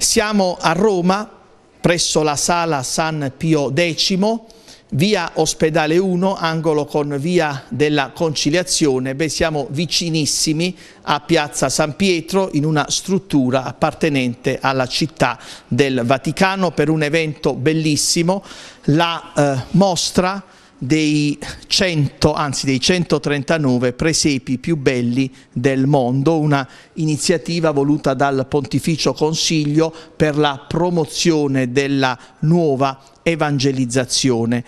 Siamo a Roma, presso la sala San Pio X, via Ospedale 1, angolo con via della Conciliazione, beh siamo vicinissimi a piazza San Pietro in una struttura appartenente alla città del Vaticano per un evento bellissimo, la eh, mostra dei 100, anzi dei 139 presepi più belli del mondo, una iniziativa voluta dal Pontificio Consiglio per la promozione della nuova evangelizzazione.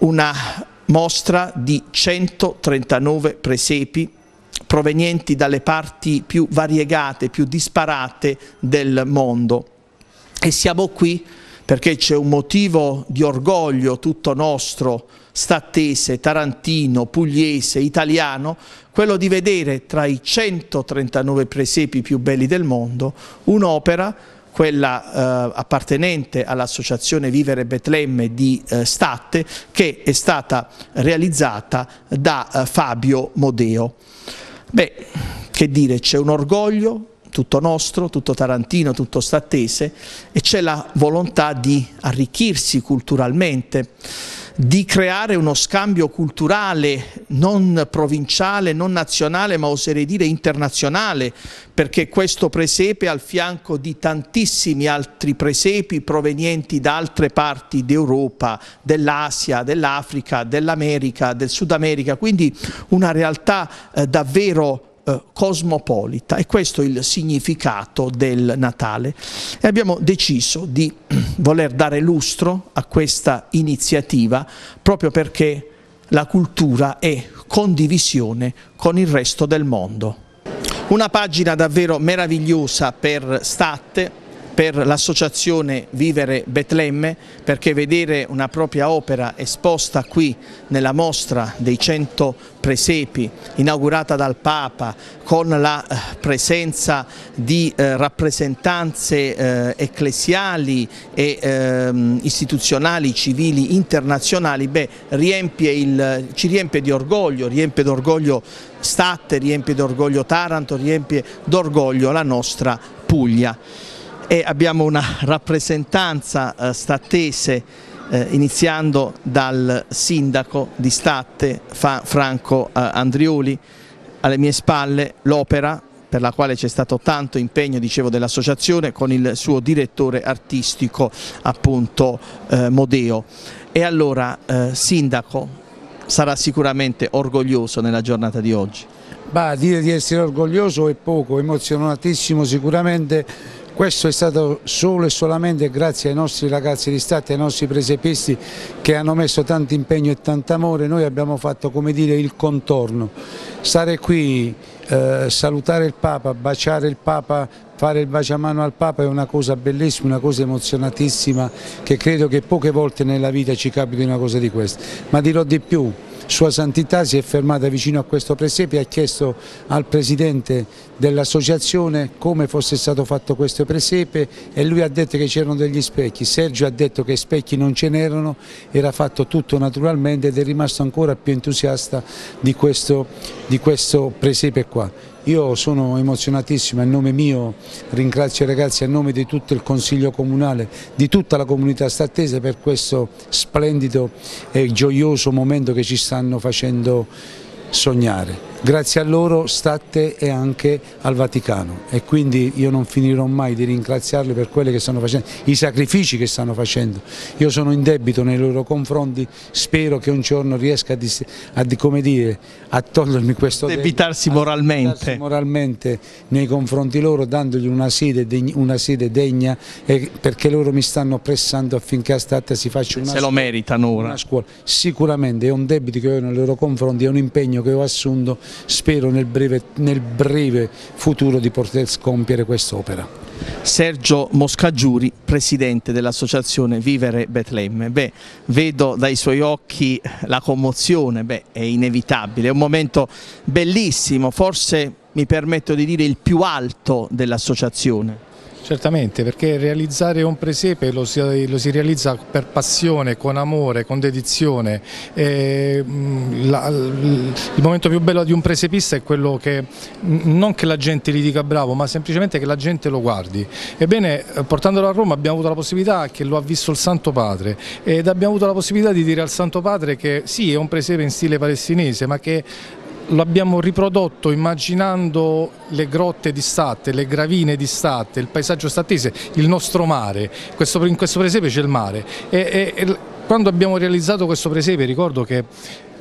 Una mostra di 139 presepi provenienti dalle parti più variegate, più disparate del mondo. E siamo qui perché c'è un motivo di orgoglio tutto nostro, statese, tarantino, pugliese, italiano, quello di vedere tra i 139 presepi più belli del mondo un'opera quella eh, appartenente all'associazione Vivere Betlemme di eh, Statte, che è stata realizzata da eh, Fabio Modeo. Beh, che dire, c'è un orgoglio tutto nostro, tutto tarantino, tutto stattese e c'è la volontà di arricchirsi culturalmente, di creare uno scambio culturale non provinciale, non nazionale, ma oserei dire internazionale, perché questo presepe al fianco di tantissimi altri presepi provenienti da altre parti d'Europa, dell'Asia, dell'Africa, dell'America, del Sud America, quindi una realtà eh, davvero eh, cosmopolita e questo è il significato del Natale e abbiamo deciso di voler dare lustro a questa iniziativa proprio perché la cultura è condivisione con il resto del mondo. Una pagina davvero meravigliosa per Statte, per l'associazione Vivere Betlemme perché vedere una propria opera esposta qui nella mostra dei 100 presepi inaugurata dal Papa con la eh, presenza di eh, rappresentanze eh, ecclesiali e eh, istituzionali, civili, internazionali, beh, riempie il, ci riempie di orgoglio, riempie d'orgoglio Statte, riempie d'orgoglio Taranto, riempie d'orgoglio la nostra Puglia e abbiamo una rappresentanza eh, statese eh, iniziando dal sindaco di Statte Franco eh, Andrioli, alle mie spalle l'opera per la quale c'è stato tanto impegno dell'associazione con il suo direttore artistico appunto eh, Modeo. E allora eh, sindaco sarà sicuramente orgoglioso nella giornata di oggi. Bah, dire di essere orgoglioso è poco, emozionatissimo sicuramente questo è stato solo e solamente grazie ai nostri ragazzi di Stato, ai nostri presepisti che hanno messo tanto impegno e tanto amore, noi abbiamo fatto come dire il contorno. Stare qui, eh, salutare il Papa, baciare il Papa, fare il baciamano al Papa è una cosa bellissima, una cosa emozionatissima che credo che poche volte nella vita ci capiti una cosa di questa. Ma dirò di più, sua Santità si è fermata vicino a questo presepe e ha chiesto al Presidente dell'associazione come fosse stato fatto questo presepe e lui ha detto che c'erano degli specchi, Sergio ha detto che specchi non ce n'erano, era fatto tutto naturalmente ed è rimasto ancora più entusiasta di questo, di questo presepe qua. Io sono emozionatissimo, a nome mio ringrazio i ragazzi a nome di tutto il Consiglio Comunale, di tutta la comunità statese per questo splendido e gioioso momento che ci stanno facendo sognare. Grazie a loro Statte e anche al Vaticano e quindi io non finirò mai di ringraziarli per quelli che stanno facendo, i sacrifici che stanno facendo. Io sono in debito nei loro confronti, spero che un giorno riesca a, a, dire, a togliermi questo debitarsi debito, moralmente. moralmente nei confronti loro dandogli una sede, una sede degna perché loro mi stanno pressando affinché a Statte si faccia una, Se lo meritano ora. una scuola. Sicuramente è un debito che ho nei loro confronti, è un impegno che ho assunto spero nel breve, nel breve futuro di poter scompiere quest'opera. Sergio Moscagiuri, presidente dell'associazione Vivere Betlemme. Beh, vedo dai suoi occhi la commozione, beh, è inevitabile, è un momento bellissimo, forse mi permetto di dire il più alto dell'associazione. Certamente, perché realizzare un presepe lo si, lo si realizza per passione, con amore, con dedizione. E, mm, la, il momento più bello di un presepista è quello che non che la gente gli dica bravo, ma semplicemente che la gente lo guardi. Ebbene, portandolo a Roma abbiamo avuto la possibilità che lo ha visto il Santo Padre ed abbiamo avuto la possibilità di dire al Santo Padre che sì, è un presepe in stile palestinese, ma che lo abbiamo riprodotto immaginando le grotte di Statte, le gravine di Statte, il paesaggio stattese, il nostro mare, questo, in questo presepe c'è il mare. E, e, e quando abbiamo realizzato questo presepe ricordo che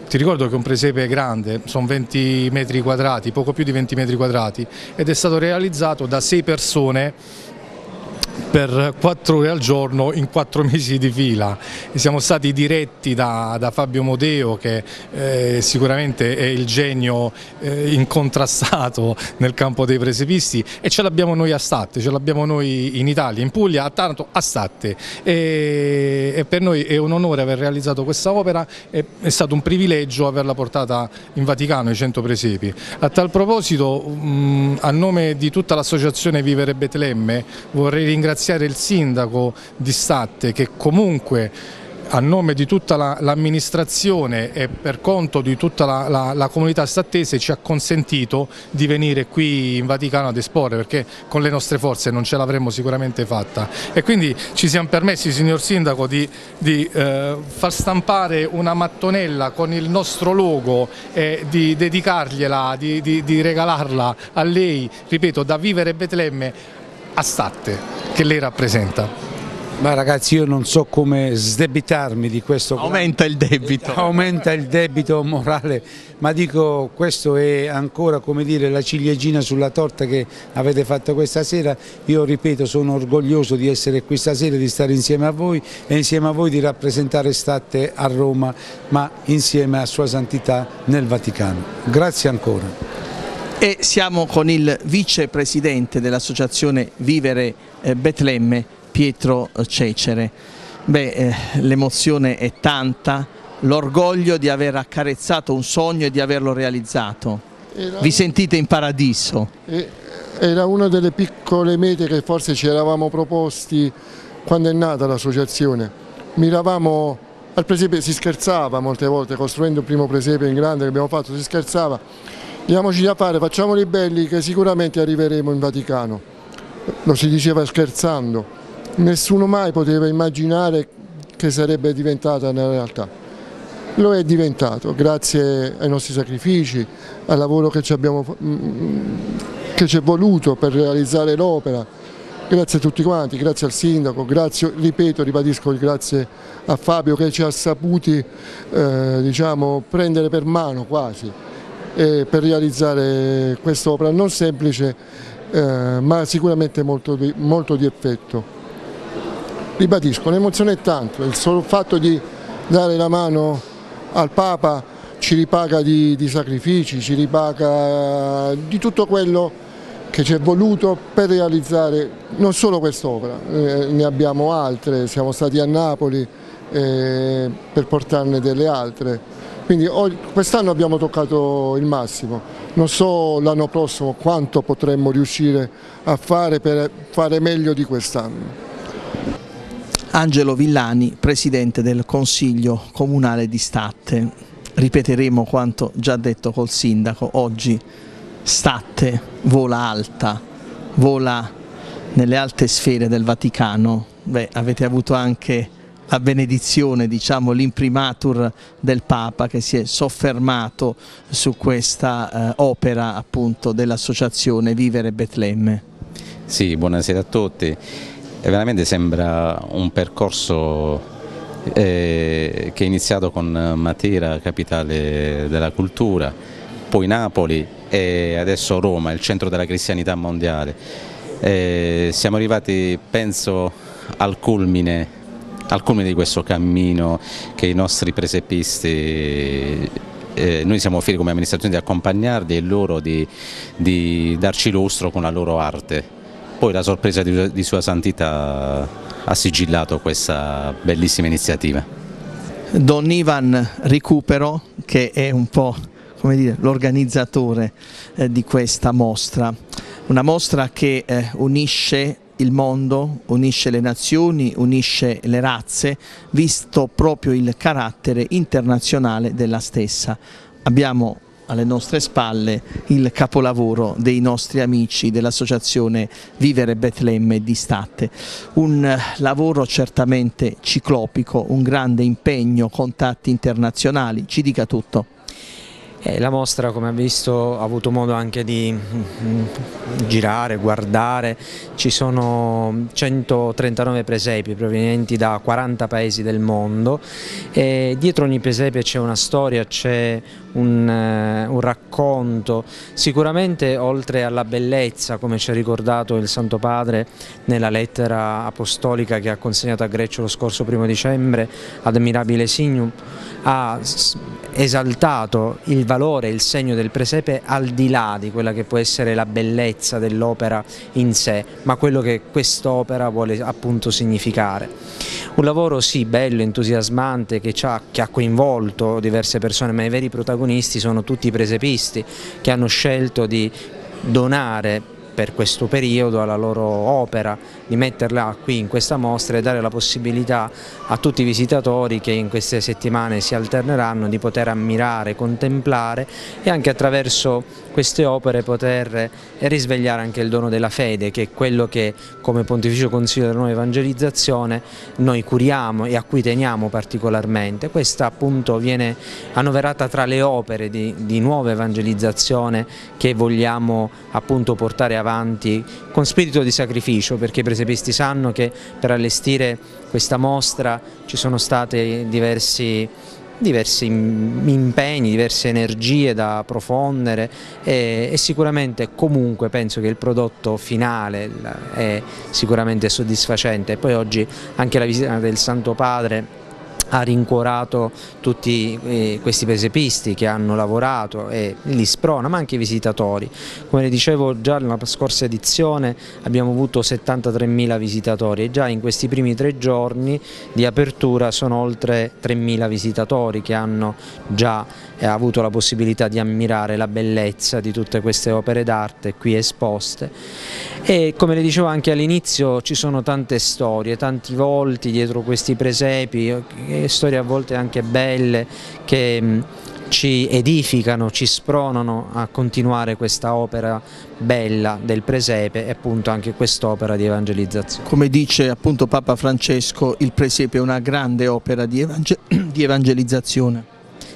ti ricordo che un presepe è grande, sono 20 metri quadrati, poco più di 20 metri quadrati ed è stato realizzato da 6 persone per quattro ore al giorno in quattro mesi di fila. Siamo stati diretti da, da Fabio Modeo che eh, sicuramente è il genio eh, incontrastato nel campo dei presepisti e ce l'abbiamo noi a Statte, ce l'abbiamo noi in Italia, in Puglia, a Taranto, a Statte e, e per noi è un onore aver realizzato questa opera, è, è stato un privilegio averla portata in Vaticano, i 100 presepi. A tal proposito, mh, a nome di tutta l'associazione Vivere Betlemme vorrei ringraziare ringraziare il sindaco di Statte che comunque a nome di tutta l'amministrazione la, e per conto di tutta la, la, la, comunità stattese ci ha consentito di venire qui in Vaticano ad esporre perché con le nostre forze non ce l'avremmo sicuramente fatta. E quindi ci siamo permessi signor Sindaco di, di eh, far stampare una mattonella con il nostro logo e di dedicargliela, di, di, di regalarla a lei, ripeto, da Vivere Betlemme a Statte che lei rappresenta? Ma ragazzi io non so come sdebitarmi di questo. Aumenta il debito. Aumenta il debito morale, ma dico questo è ancora come dire la ciliegina sulla torta che avete fatto questa sera. Io ripeto sono orgoglioso di essere qui stasera, di stare insieme a voi e insieme a voi di rappresentare Statte a Roma, ma insieme a Sua Santità nel Vaticano. Grazie ancora e siamo con il vicepresidente dell'associazione Vivere eh, Betlemme, Pietro Cecere. Eh, l'emozione è tanta, l'orgoglio di aver accarezzato un sogno e di averlo realizzato. Era, Vi sentite in paradiso? Era una delle piccole mete che forse ci eravamo proposti quando è nata l'associazione. Miravamo al presepe, si scherzava molte volte, costruendo il primo presepe in grande che abbiamo fatto, si scherzava diamoci da fare, facciamoli belli che sicuramente arriveremo in Vaticano. Lo si diceva scherzando, nessuno mai poteva immaginare che sarebbe diventata una realtà. Lo è diventato grazie ai nostri sacrifici, al lavoro che ci, abbiamo, mm, che ci è voluto per realizzare l'opera, grazie a tutti quanti, grazie al sindaco, grazie, ripeto, ribadisco grazie a Fabio che ci ha saputi eh, diciamo, prendere per mano quasi per realizzare quest'opera non semplice eh, ma sicuramente molto di, molto di effetto. Ribadisco, l'emozione è tanto, il solo fatto di dare la mano al Papa ci ripaga di, di sacrifici, ci ripaga di tutto quello che ci è voluto per realizzare non solo quest'opera, eh, ne abbiamo altre, siamo stati a Napoli eh, per portarne delle altre. Quindi quest'anno abbiamo toccato il massimo, non so l'anno prossimo quanto potremmo riuscire a fare per fare meglio di quest'anno. Angelo Villani, Presidente del Consiglio Comunale di Statte. Ripeteremo quanto già detto col Sindaco, oggi Statte vola alta, vola nelle alte sfere del Vaticano. Beh, avete avuto anche la benedizione, diciamo, l'imprimatur del Papa che si è soffermato su questa eh, opera appunto dell'associazione Vivere Betlemme. Sì, buonasera a tutti. Veramente sembra un percorso eh, che è iniziato con Matera, capitale della cultura, poi Napoli e adesso Roma, il centro della cristianità mondiale. Eh, siamo arrivati, penso, al culmine al culmine di questo cammino che i nostri presepisti eh, noi siamo fieri come amministrazione di accompagnarli e loro di, di, darci lustro con la loro arte. Poi la sorpresa di, di Sua Santità ha sigillato questa bellissima iniziativa. Don Ivan Recupero che è un po' l'organizzatore eh, di questa mostra, una mostra che eh, unisce il mondo, unisce le nazioni, unisce le razze, visto proprio il carattere internazionale della stessa. Abbiamo alle nostre spalle il capolavoro dei nostri amici dell'associazione Vivere Betlemme di Statte. Un lavoro certamente ciclopico, un grande impegno, contatti internazionali, ci dica tutto. La mostra come ha visto ha avuto modo anche di mm, girare, guardare, ci sono 139 presepi provenienti da 40 paesi del mondo. E dietro ogni presepe c'è una storia, c'è un, eh, un, racconto, sicuramente oltre alla bellezza come ci ha ricordato il Santo Padre nella lettera apostolica che ha consegnato a Greccio lo scorso primo dicembre, Admirabile Signum, ha esaltato il valore, il segno del presepe al di là di quella che può essere la bellezza dell'opera in sé, ma quello che quest'opera vuole appunto significare. Un lavoro sì bello, entusiasmante, che, ha, che ha coinvolto diverse persone, ma i veri protagonisti sono tutti i presepisti che hanno scelto di donare per questo periodo alla loro opera, di metterla qui in questa mostra e dare la possibilità a tutti i visitatori che in queste settimane si alterneranno di poter ammirare, contemplare e anche attraverso queste opere poter risvegliare anche il dono della fede che è quello che come Pontificio Consiglio della Nuova Evangelizzazione noi curiamo e a cui teniamo particolarmente. Questa appunto viene annoverata tra le opere di, di nuova evangelizzazione che vogliamo appunto portare avanti con spirito di sacrificio perché i presepisti sanno che per allestire questa mostra ci sono stati diversi diversi impegni, diverse energie da approfondere e, e, sicuramente comunque penso che il prodotto finale è sicuramente soddisfacente. Poi oggi anche la visita del Santo Padre ha rincuorato tutti eh, questi presepisti che hanno lavorato e li sprona, ma anche i visitatori. Come dicevo già nella scorsa edizione abbiamo avuto 73.000 visitatori e già in questi primi tre giorni di apertura sono oltre 3.000 visitatori che hanno già eh, avuto la possibilità di ammirare la bellezza di tutte queste opere d'arte qui esposte e come le dicevo anche all'inizio ci sono tante storie, tanti volti dietro questi presepi, storie a volte anche belle che mm, ci edificano, ci spronano a continuare questa opera bella del presepe e appunto anche quest'opera di evangelizzazione. Come dice appunto Papa Francesco, il presepe è una grande opera di, evangelizzazione.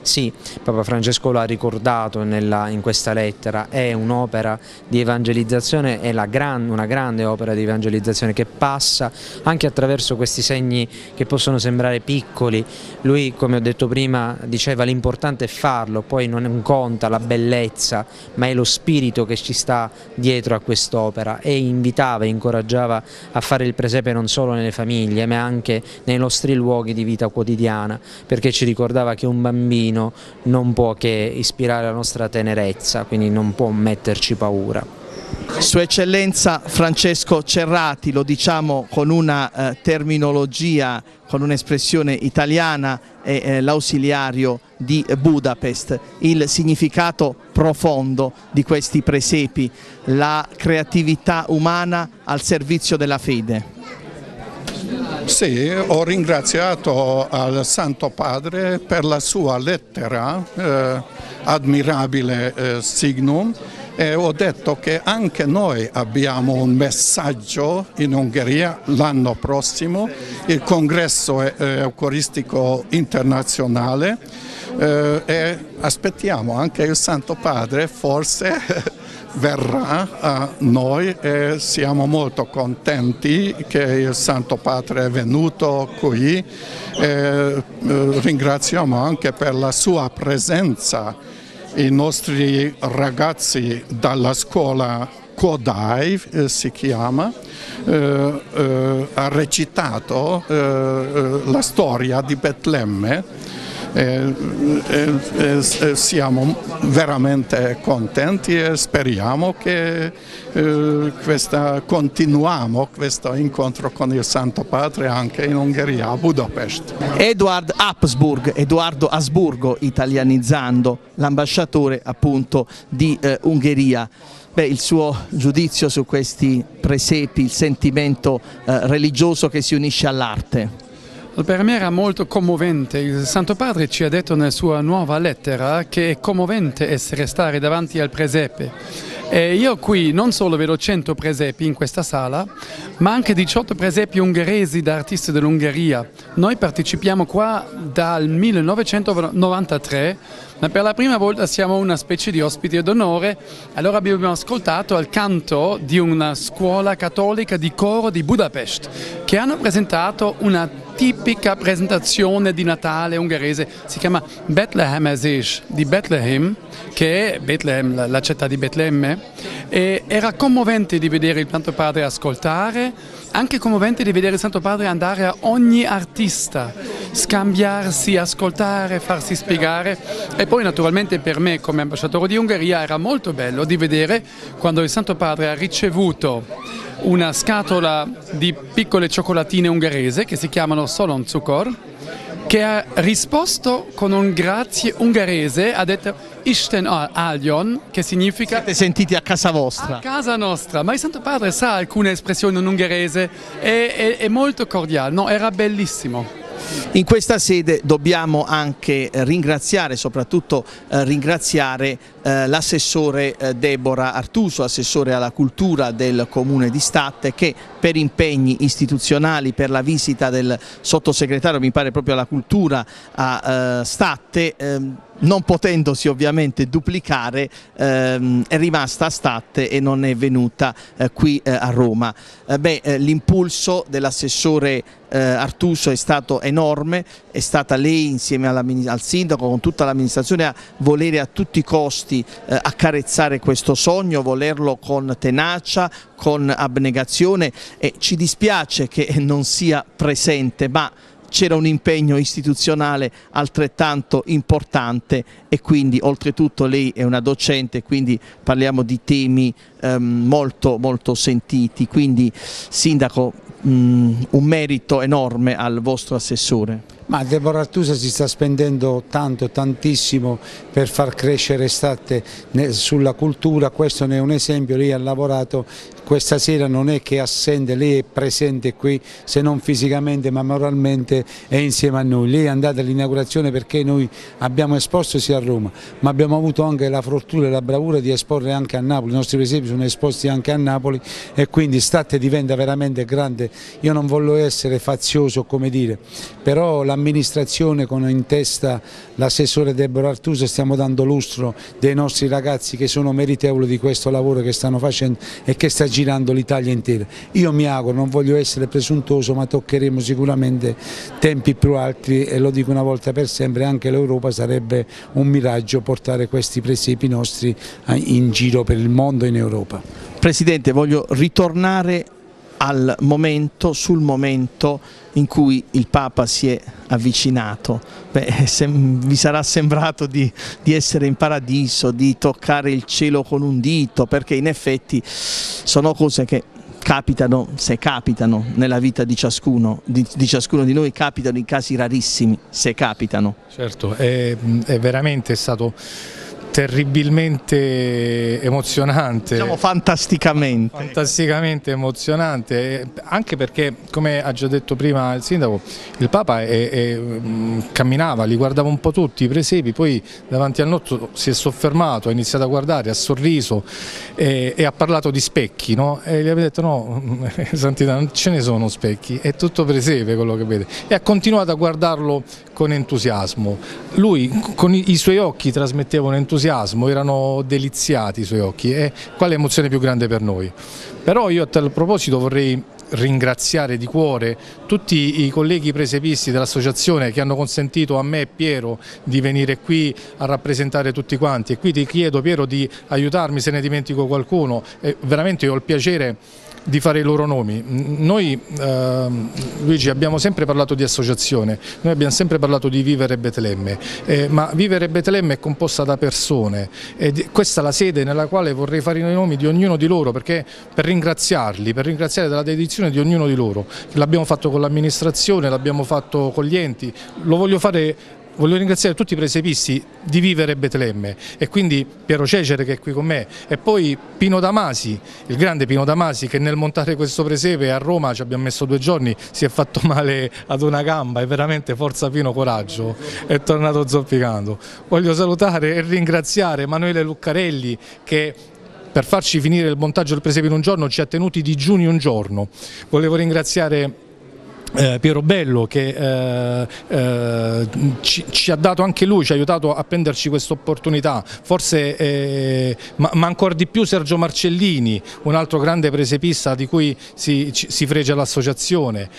Sì, Papa Francesco l'ha ricordato nella, in questa lettera, è un'opera di evangelizzazione, è gran, una grande opera di evangelizzazione che passa anche attraverso questi segni che possono sembrare piccoli. Lui, come ho detto prima, diceva l'importante è farlo, poi non conta la bellezza, ma è lo spirito che ci sta dietro a quest'opera e invitava incoraggiava a fare il presepe non solo nelle famiglie, ma anche nei nostri luoghi di vita quotidiana, perché ci ricordava che un bambino bambino non può che ispirare la nostra tenerezza, quindi non può metterci paura. Sua Eccellenza Francesco Cerrati, lo diciamo con una eh, terminologia, con un'espressione italiana, è eh, l'ausiliario di Budapest, il significato profondo di questi presepi, la creatività umana al servizio della fede. Sì, ho ringraziato al Santo Padre per la sua lettera, eh, admirabile eh, signum, e ho detto che anche noi abbiamo un messaggio in Ungheria l'anno prossimo, il congresso eucaristico internazionale eh, e aspettiamo anche il Santo Padre forse verrà a noi e siamo molto contenti che il Santo Padre è venuto qui e eh, ringraziamo anche per la sua presenza. I nostri ragazzi dalla scuola Kodai eh, si chiama, eh, eh, ha recitato eh, eh, la storia di Betlemme siamo veramente contenti e speriamo che eh, questa, continuiamo questo incontro con il Santo Padre anche in Ungheria, a Budapest. Edward Habsburg, Edoardo Asburgo italianizzando, l'ambasciatore appunto di eh, Ungheria Beh, il suo giudizio su questi presepi, il sentimento eh, religioso che si unisce all'arte. Per me era molto commovente, il Santo Padre ci ha detto nella sua nuova lettera che è commovente essere stare davanti al presepe e io qui non solo vedo 100 presepi in questa sala, ma anche 18 presepi ungheresi da artisti dell'Ungheria. Noi partecipiamo qua dal 1993, ma per la prima volta siamo una specie di ospiti d'onore. Allora abbiamo ascoltato il canto di una scuola cattolica di coro di Budapest, che hanno presentato una tipica presentazione di Natale ungherese, si chiama Bethlehemesisch di Bethlehem, che è Bethlehem, la città di Betlemme, e era commovente di vedere il Santo Padre ascoltare, anche commovente di vedere il Santo Padre andare a ogni artista, scambiarsi, ascoltare, farsi spiegare. E poi naturalmente per me come ambasciatore di Ungheria era molto bello di vedere quando il Santo Padre ha ricevuto una scatola di piccole cioccolatine ungherese che si chiamano Solon Zucker che ha risposto con un grazie ungherese, ha detto Isten Aljon, che significa... Siete sentiti a casa vostra. A casa nostra, ma il Santo Padre sa alcune espressioni in ungherese, è, è, è molto cordiale, no, era bellissimo. In questa sede dobbiamo anche ringraziare, soprattutto eh, ringraziare eh, l'assessore eh, Deborah Artuso, assessore alla cultura del comune di Statte che per impegni istituzionali, per la visita del sottosegretario, mi pare proprio alla cultura a eh, Statte, ehm, non potendosi ovviamente duplicare ehm, è rimasta a Statte e non è venuta eh, qui eh, a Roma. Eh, eh L'impulso dell'assessore eh, Artuso è stato enorme, è stata lei insieme al sindaco con tutta l'amministrazione a volere a tutti i costi eh, accarezzare questo sogno, volerlo con tenacia, con abnegazione e ci dispiace che non sia presente ma c'era un impegno istituzionale altrettanto importante e quindi oltretutto lei è una docente quindi parliamo di temi ehm, molto, molto sentiti quindi Sindaco mh, un merito enorme al vostro assessore. Ma Deborah Artusa si sta spendendo tanto, tantissimo per far crescere estate sulla cultura, questo ne è un esempio, lei ha lavorato questa sera non è che è assente, lei è presente qui se non fisicamente ma moralmente è insieme a noi. Lei è andata all'inaugurazione perché noi abbiamo esposto sia a Roma ma abbiamo avuto anche la fortuna e la bravura di esporre anche a Napoli, i nostri presepi sono esposti anche a Napoli e quindi State diventa veramente grande. Io non voglio essere fazioso come dire, però l'amministrazione con in testa l'assessore Deborah Artuso stiamo dando lustro dei nostri ragazzi che sono meritevoli di questo lavoro che stanno facendo e che sta girando l'Italia intera. Io mi auguro, non voglio essere presuntuoso, ma toccheremo sicuramente tempi più alti e lo dico una volta per sempre, anche l'Europa sarebbe un miraggio portare questi presepi nostri in giro per il mondo e in Europa. Presidente, voglio ritornare al momento, sul momento in cui il Papa si è avvicinato. Beh, vi sarà sembrato di, di, essere in paradiso, di toccare il cielo con un dito, perché in effetti sono cose che capitano, se capitano nella vita di ciascuno, di, di ciascuno di noi, capitano in casi rarissimi, se capitano. Certo, è, è veramente stato terribilmente emozionante. Diciamo fantasticamente. Fantasticamente emozionante, anche perché come ha già detto prima il sindaco, il Papa è, è, mm, camminava, li guardava un po' tutti i presepi, poi davanti al nostro si è soffermato, ha iniziato a guardare, ha sorriso e, e ha parlato di specchi no? e gli aveva detto no, Santità non ce ne sono specchi, è tutto presepe quello che vede e ha continuato a guardarlo con entusiasmo. Lui con i, i suoi occhi trasmetteva un entusiasmo entusiasmo, erano deliziati i suoi occhi. E qual è l'emozione più grande per noi. Però io a tal proposito vorrei ringraziare di cuore tutti i colleghi presepisti dell'associazione che hanno consentito a me e Piero di venire qui a rappresentare tutti quanti. E qui ti chiedo Piero di aiutarmi se ne dimentico qualcuno. E veramente ho il piacere di fare i loro nomi. Noi eh, Luigi abbiamo sempre parlato di associazione, noi abbiamo sempre parlato di Vivere Betlemme, eh, ma Vivere Betlemme è composta da persone e questa è la sede nella quale vorrei fare i nomi di ognuno di loro perché per ringraziarli, per ringraziare della dedizione di ognuno di loro. L'abbiamo fatto con l'amministrazione, l'abbiamo fatto con gli enti, lo voglio fare voglio ringraziare tutti i presepisti di Vivere Betlemme e quindi Piero Cecere che è qui con me e poi Pino Damasi, il grande Pino Damasi che nel montare questo presepe a Roma ci abbiamo messo due giorni, si è fatto male ad una gamba e veramente forza Pino coraggio, è tornato zoppicando. Voglio salutare e ringraziare Emanuele Luccarelli che per farci finire il montaggio del presepe in un giorno ci ha tenuti digiuni un giorno. Volevo ringraziare eh, Piero Bello che eh, eh, ci, ci, ha dato anche lui, ci ha aiutato a prenderci questa opportunità, forse eh, ma, ma, ancora di più Sergio Marcellini, un altro grande presepista di cui si, si fregia l'associazione,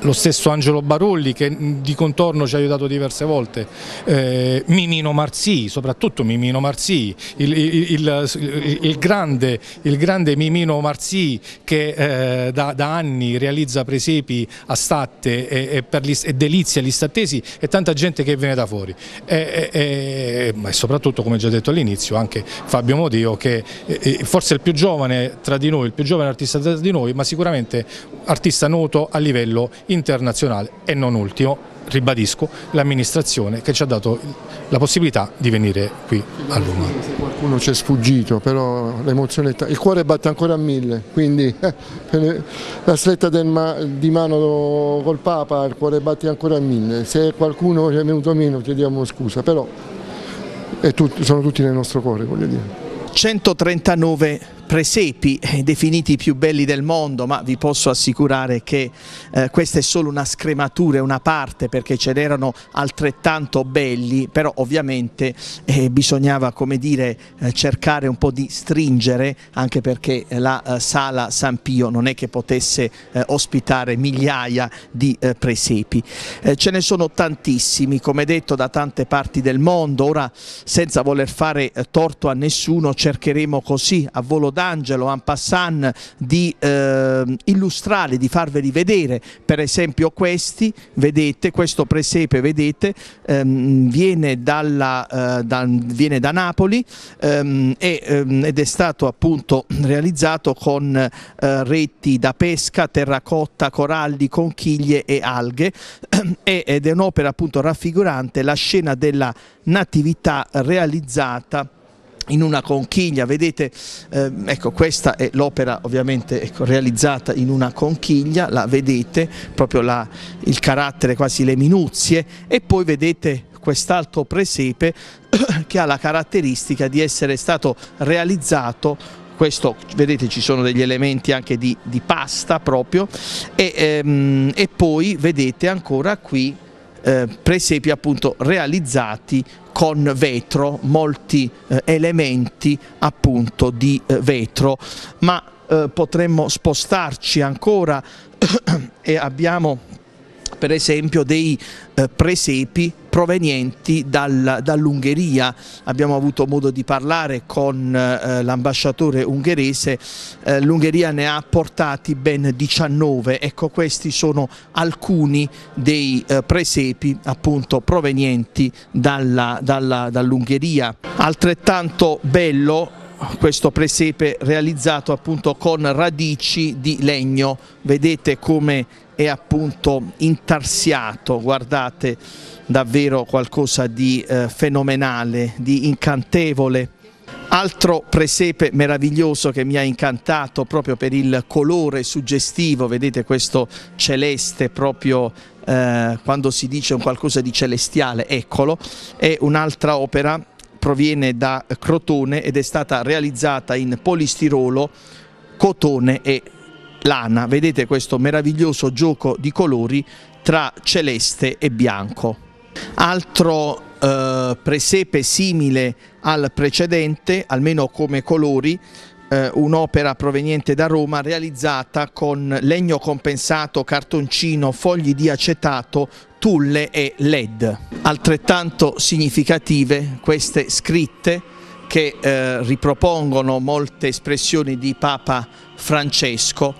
lo stesso Angelo Barulli che di contorno ci ha aiutato diverse volte, eh, Mimino Marzì, soprattutto Mimino Marzì, il, il, il, il grande, grande, Mimino Marzì che eh, da, da, anni realizza presepi a statte e, e, gli, e delizie agli stattesi e tanta gente che viene da fuori. E, e soprattutto, come già detto all'inizio, anche Fabio Modio che eh, forse è il più giovane tra di noi, il più giovane artista tra di noi, ma sicuramente artista noto a livello internazionale e non ultimo ribadisco, l'amministrazione che ci ha dato la possibilità di venire qui a Roma. Se qualcuno ci è sfuggito, però l'emozione, il cuore batte ancora a mille, quindi eh, la stretta ma, di mano col Papa, il cuore batte ancora a mille, se qualcuno ci è venuto meno chiediamo scusa, però tut, sono tutti nel nostro cuore, voglio dire. 139 presepi eh, definiti i più belli del mondo, ma vi posso assicurare che eh, questa è solo una scrematura, una parte perché ce n'erano altrettanto belli, però ovviamente eh, bisognava come dire eh, cercare un po' di stringere anche perché la eh, sala San Pio non è che potesse eh, ospitare migliaia di presepi. ce ne sono tantissimi, come detto da tante parti del mondo, ora senza voler fare torto a nessuno cercheremo così a volo d'Angelo, en passant, di eh, illustrare, di farveli vedere, per esempio questi, vedete, questo presepe, vedete, ehm, viene, dalla, eh, da, viene, da, Napoli ehm, e, ehm, ed è stato appunto realizzato con eh, reti da pesca, terracotta, coralli, conchiglie e alghe. Ed è un'opera appunto raffigurante la scena della natività realizzata in una conchiglia, vedete, eh, ecco questa è l'opera ovviamente ecco, realizzata in una conchiglia, la vedete, proprio la, il carattere, quasi le minuzie. E poi vedete quest'altro presepe che ha la caratteristica di essere stato realizzato. Questo vedete ci sono degli elementi anche di, di pasta proprio. E, ehm, e poi vedete ancora qui eh, presepi appunto realizzati con vetro, molti eh, elementi appunto di eh, vetro, ma eh, potremmo spostarci ancora e abbiamo per esempio dei eh, presepi provenienti dal, dall'Ungheria. Abbiamo avuto modo di parlare con eh, l'ambasciatore ungherese, eh, l'Ungheria ne ha portati ben 19, ecco questi sono alcuni dei eh, presepi appunto provenienti dall'Ungheria. Altrettanto bello questo presepe realizzato appunto con radici di legno, vedete come è appunto intarsiato, guardate davvero qualcosa di eh, fenomenale, di incantevole. Altro presepe meraviglioso che mi ha incantato proprio per il colore suggestivo, vedete questo celeste proprio eh, quando si dice un qualcosa di celestiale, eccolo, è un'altra opera, proviene da Crotone ed è stata realizzata in polistirolo, cotone e lana, vedete questo meraviglioso gioco di colori tra celeste e bianco. Altro eh, presepe simile al precedente, almeno come colori, eh, un'opera proveniente da Roma realizzata con legno compensato, cartoncino, fogli di acetato, tulle e led. Altrettanto significative queste scritte che eh, ripropongono molte espressioni di Papa Francesco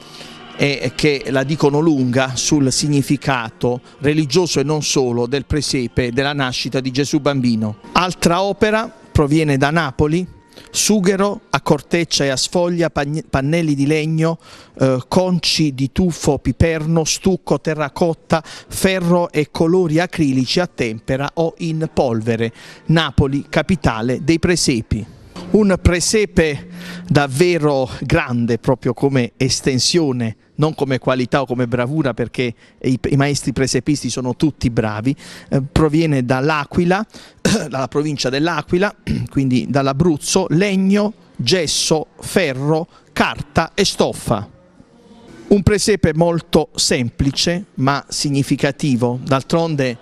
e che la dicono lunga sul significato religioso e non solo del presepe della nascita di Gesù bambino. Altra opera proviene da Napoli, sughero a corteccia e a sfoglia, pannelli di legno, eh, conci di tuffo piperno, stucco, terracotta, ferro e colori acrilici a tempera o in polvere. Napoli, capitale dei presepi un presepe davvero grande proprio come estensione, non come qualità o come bravura perché i, maestri presepisti sono tutti bravi, eh, proviene dall'Aquila, dalla provincia dell'Aquila, quindi dall'Abruzzo, legno, gesso, ferro, carta e stoffa. Un presepe molto semplice ma significativo, d'altronde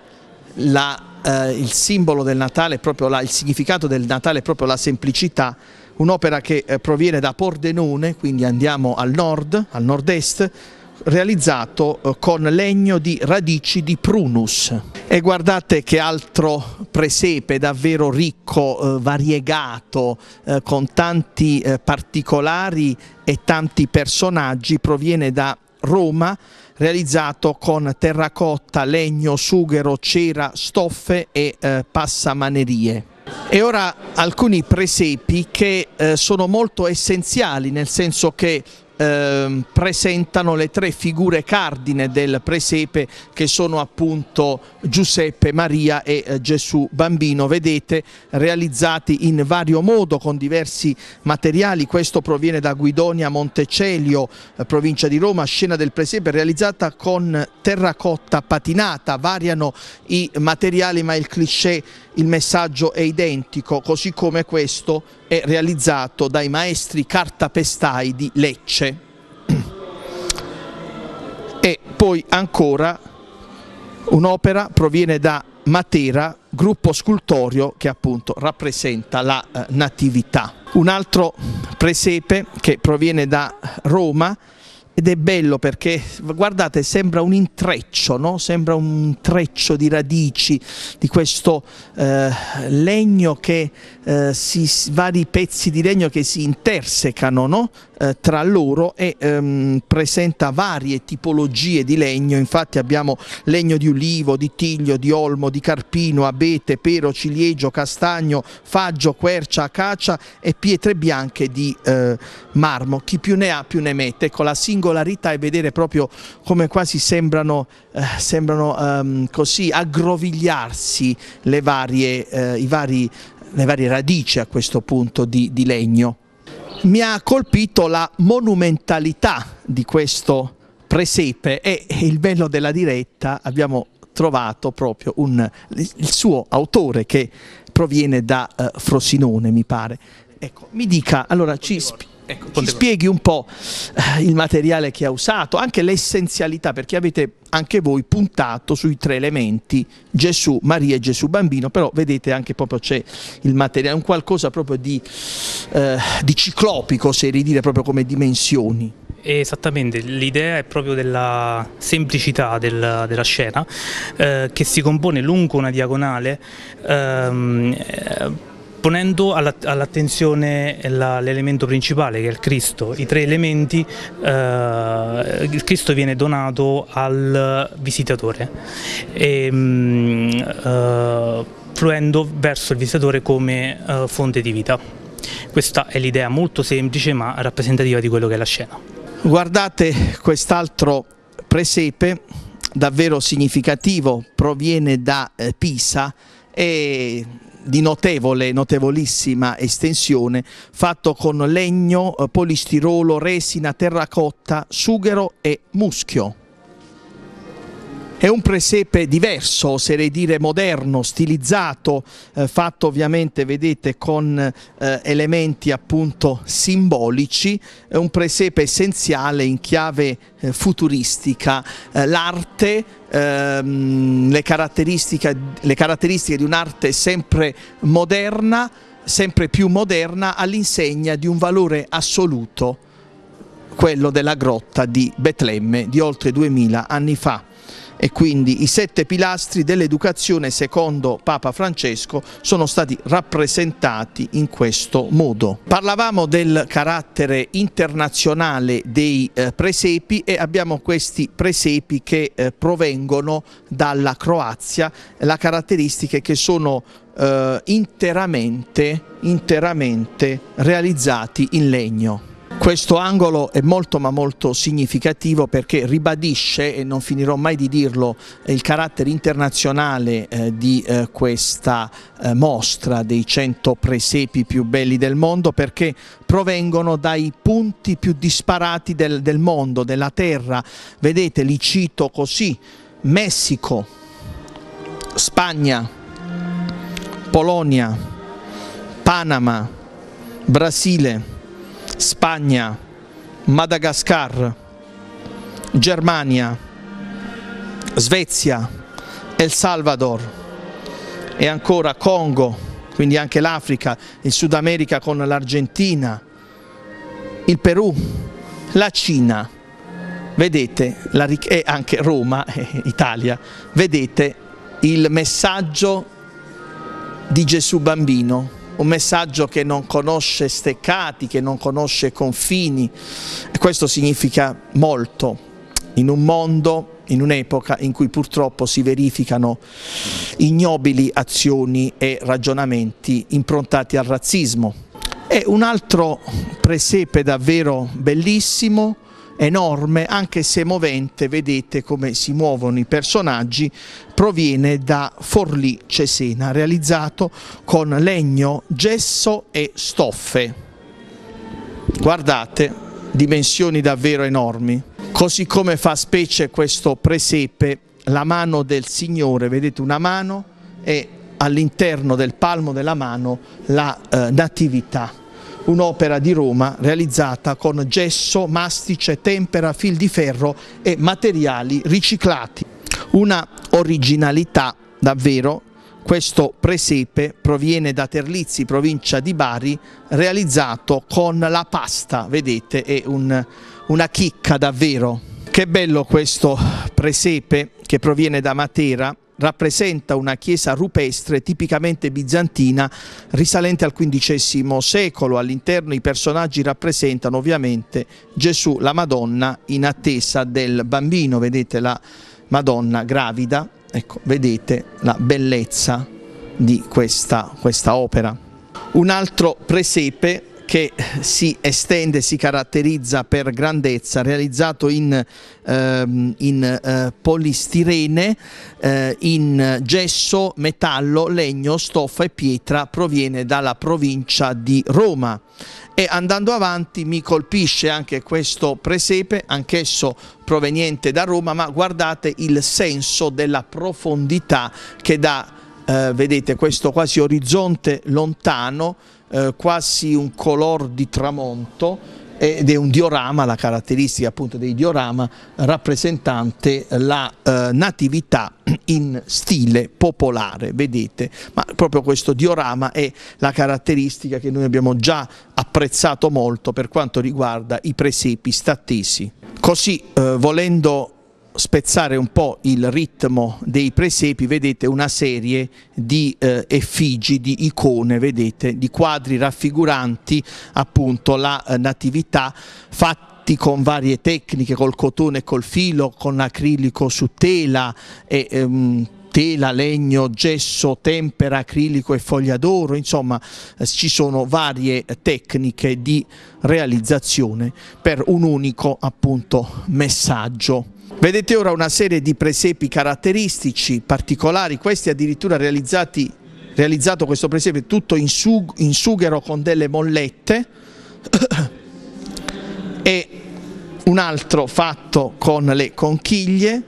la eh, il simbolo del Natale, la, il significato del Natale è proprio la semplicità, un'opera che eh, proviene da Pordenone, quindi andiamo al nord, al nord-est, realizzato eh, con legno di radici di prunus. E guardate che altro presepe davvero ricco, eh, variegato, eh, con tanti eh, particolari e tanti personaggi proviene da Roma realizzato con terracotta, legno, sughero, cera, stoffe e eh, passamanerie. E ora alcuni presepi che eh, sono molto essenziali nel senso che eh, presentano le tre figure cardine del presepe che sono appunto Giuseppe, Maria e eh, Gesù bambino, vedete realizzati in vario modo con diversi materiali, questo proviene da Guidonia Montecelio, eh, provincia di Roma, scena del presepe realizzata con terracotta patinata, variano i materiali ma il cliché il messaggio è identico, così come questo è realizzato dai maestri cartapestai di Lecce. E poi ancora un'opera proviene da Matera, gruppo scultorio che appunto rappresenta la eh, natività. Un altro presepe che proviene da Roma ed è bello perché guardate sembra un intreccio, no? sembra un intreccio di radici di questo eh, legno che eh, si, vari pezzi di legno che si intersecano no? Eh, tra loro e ehm, presenta varie tipologie di legno, infatti abbiamo legno di ulivo, di tiglio, di olmo, di carpino, abete, pero, ciliegio, castagno, faggio, quercia, acacia e pietre bianche di eh, marmo, chi più ne ha più ne mette, ecco la singolarità è vedere proprio come quasi sembrano, eh, sembrano ehm, così aggrovigliarsi le varie, eh, i vari le varie radici a questo punto di, di legno mi ha colpito la monumentalità di questo presepe e il bello della diretta abbiamo trovato proprio un, il suo autore che proviene da uh, Frosinone mi pare. Ecco, mi dica, allora ci, ecco, ci spieghi un po' uh, il materiale che ha usato, anche l'essenzialità perché avete anche voi puntato sui tre elementi Gesù, Maria e Gesù bambino, però vedete anche proprio c'è il materiale, un qualcosa proprio di, eh, di ciclopico, se ridire proprio come dimensioni. Esattamente, l'idea è proprio della semplicità del, della scena eh, che si compone lungo una diagonale ehm, eh, ponendo all'attenzione l'elemento principale che è il Cristo. I tre elementi, eh, il Cristo viene donato al visitatore, e, mm, eh, fluendo verso il visitatore come eh, fonte di vita. Questa è l'idea molto semplice ma rappresentativa di quello che è la scena. Guardate quest'altro presepe davvero significativo, proviene da eh, Pisa e di notevole, notevolissima estensione, fatto con legno, eh, polistirolo, resina, terracotta, sughero e muschio. È un presepe diverso, oserei dire moderno, stilizzato, eh, fatto ovviamente, vedete, con eh, elementi appunto simbolici, è un presepe essenziale in chiave eh, futuristica. Eh, l'arte, ehm, le, caratteristiche, le caratteristiche di un'arte sempre moderna, sempre più moderna, all'insegna di un valore assoluto, quello della grotta di Betlemme di oltre 2000 anni fa e quindi i sette pilastri dell'educazione secondo Papa Francesco sono stati rappresentati in questo modo. Parlavamo del carattere internazionale dei eh, presepi e abbiamo questi presepi che eh, provengono dalla Croazia, la caratteristica è che sono eh, interamente, interamente realizzati in legno. Questo angolo è molto ma molto significativo perché ribadisce, e non finirò mai di dirlo, il carattere internazionale eh, di eh, questa eh, mostra dei 100 presepi più belli del mondo perché provengono dai punti più disparati del, del mondo, della terra. Vedete, li cito così, Messico, Spagna, Polonia, Panama, Brasile, Spagna, Madagascar, Germania, Svezia, El Salvador e ancora Congo, quindi anche l'Africa, il Sud America con l'Argentina, il Perù, la Cina, vedete, la, e anche Roma, eh, Italia, vedete il messaggio di Gesù bambino un messaggio che non conosce steccati, che non conosce confini e questo significa molto in un mondo, in un'epoca in cui purtroppo si verificano ignobili azioni e ragionamenti improntati al razzismo. E un altro presepe davvero bellissimo enorme, anche se movente, vedete come si muovono i personaggi, proviene da Forlì Cesena, realizzato con legno, gesso e stoffe. Guardate, dimensioni davvero enormi. Così come fa specie questo presepe, la mano del Signore, vedete una mano e all'interno del palmo della mano la eh, natività un'opera di Roma realizzata con gesso, mastice, tempera, fil di ferro e materiali riciclati. Una originalità davvero, questo presepe proviene da Terlizzi, provincia di Bari, realizzato con la pasta, vedete, è un, una chicca davvero. Che bello questo presepe che proviene da Matera, rappresenta una chiesa rupestre tipicamente bizantina risalente al XV secolo. All'interno i personaggi rappresentano ovviamente Gesù, la Madonna in attesa del bambino, vedete la Madonna gravida, ecco, vedete la bellezza di questa, questa opera. Un altro presepe che si estende, si caratterizza per grandezza, realizzato in, ehm, in eh, polistirene, eh, in gesso, metallo, legno, stoffa e pietra, proviene dalla provincia di Roma. E andando avanti mi colpisce anche questo presepe, anch'esso proveniente da Roma, ma guardate il senso della profondità che dà, eh, vedete, questo quasi orizzonte lontano, eh, quasi un color di tramonto ed è un diorama, la caratteristica appunto dei diorama rappresentante la eh, natività in stile popolare, vedete, ma proprio questo diorama è la caratteristica che noi abbiamo già apprezzato molto per quanto riguarda i presepi stattesi. Così eh, volendo spezzare un po' il ritmo dei presepi, vedete una serie di eh, effigi, di icone, vedete, di quadri raffiguranti appunto la eh, natività fatti con varie tecniche, col cotone e col filo, con acrilico su tela e ehm, tela, legno, gesso, tempera, acrilico e foglia d'oro, insomma eh, ci sono varie tecniche di realizzazione per un unico appunto messaggio. Vedete ora una serie di presepi caratteristici, particolari, questi addirittura realizzati, realizzato questo presepe tutto in, su, in sughero con delle mollette. E un altro fatto con le conchiglie,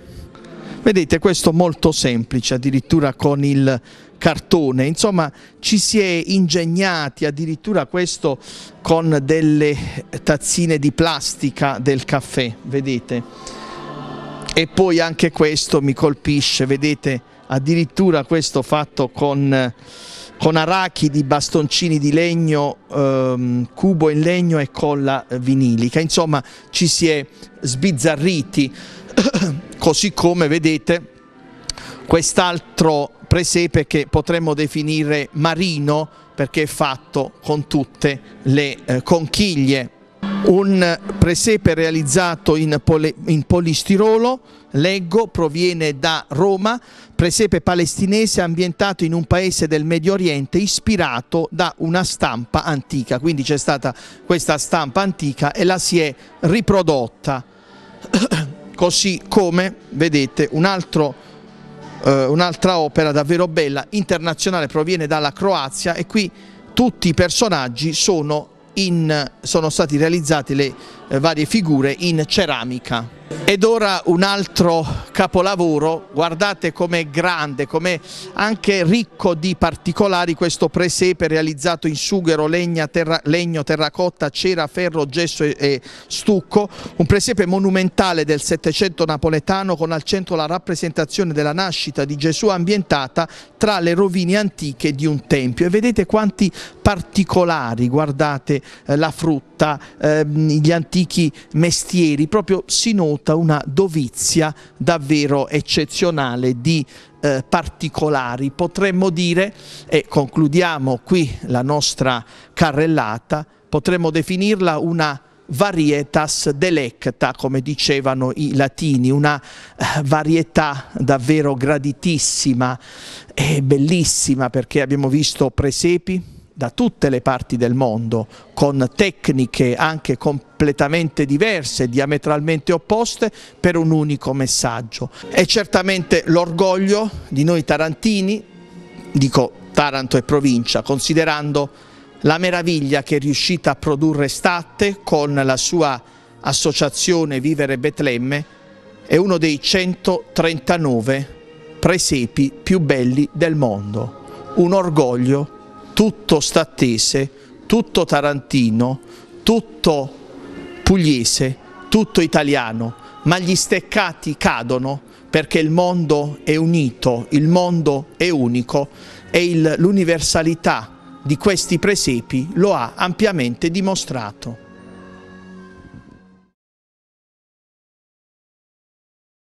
vedete questo molto semplice, addirittura con il cartone, insomma ci si è ingegnati addirittura questo con delle tazzine di plastica del caffè, vedete e poi anche questo mi colpisce, vedete addirittura questo fatto con, con arachidi, bastoncini di legno, ehm, cubo in legno e colla vinilica, insomma ci si è sbizzarriti, così come vedete quest'altro presepe che potremmo definire marino perché è fatto con tutte le eh, conchiglie Un presepe realizzato in, pole, in, polistirolo, leggo, proviene da Roma, presepe palestinese ambientato in un paese del Medio Oriente ispirato da una stampa antica, quindi c'è stata questa stampa antica e la si è riprodotta, così come vedete un altro eh, un'altra opera davvero bella, internazionale, proviene dalla Croazia e qui tutti i personaggi sono, in, sono stati realizzati le varie figure in ceramica. Ed ora un altro capolavoro, guardate com'è grande, com'è anche ricco di particolari questo presepe realizzato in sughero, legna, terra, legno, terracotta, cera, ferro, gesso e, e stucco, un presepe monumentale del Settecento napoletano con al centro la rappresentazione della nascita di Gesù ambientata tra le rovine antiche di un tempio. E vedete quanti particolari, guardate eh, la frutta, eh, gli antichi mestieri, proprio si nota una dovizia davvero eccezionale di eh, particolari. Potremmo dire, e concludiamo qui la nostra carrellata, potremmo definirla una varietas delecta, come dicevano i latini, una eh, varietà davvero graditissima e bellissima perché abbiamo visto presepi, da tutte le parti del mondo, con tecniche anche completamente diverse, diametralmente opposte, per un unico messaggio. È certamente l'orgoglio di noi tarantini, dico Taranto e provincia, considerando la meraviglia che è riuscita a produrre Statte con la sua associazione Vivere Betlemme, è uno dei 139 presepi più belli del mondo. Un orgoglio tutto stattese, tutto tarantino, tutto pugliese, tutto italiano, ma gli steccati cadono perché il mondo è unito, il mondo è unico e l'universalità di questi presepi lo ha ampiamente dimostrato.